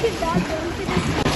should not go to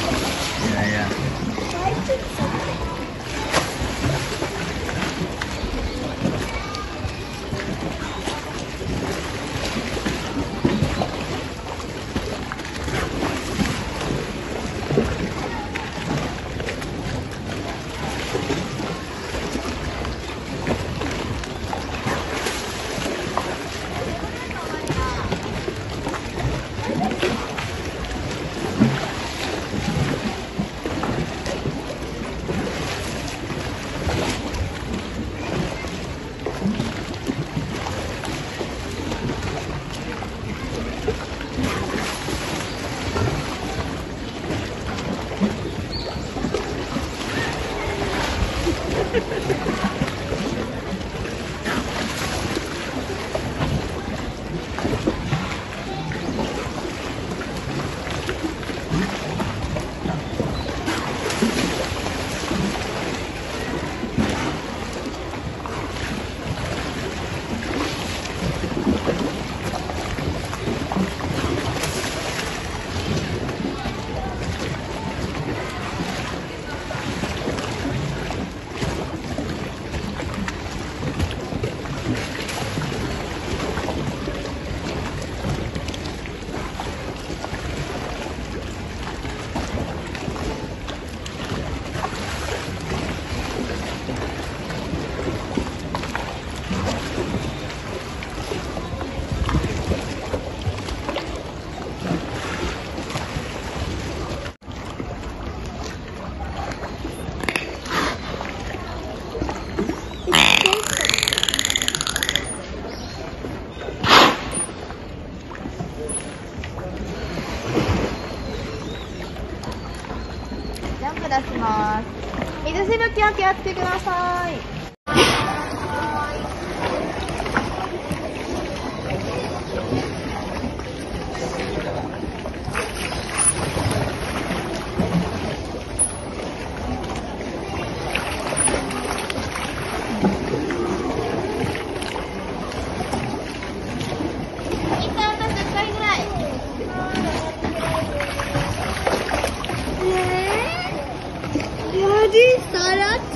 出します。水しぶきは気をつけください。Sarat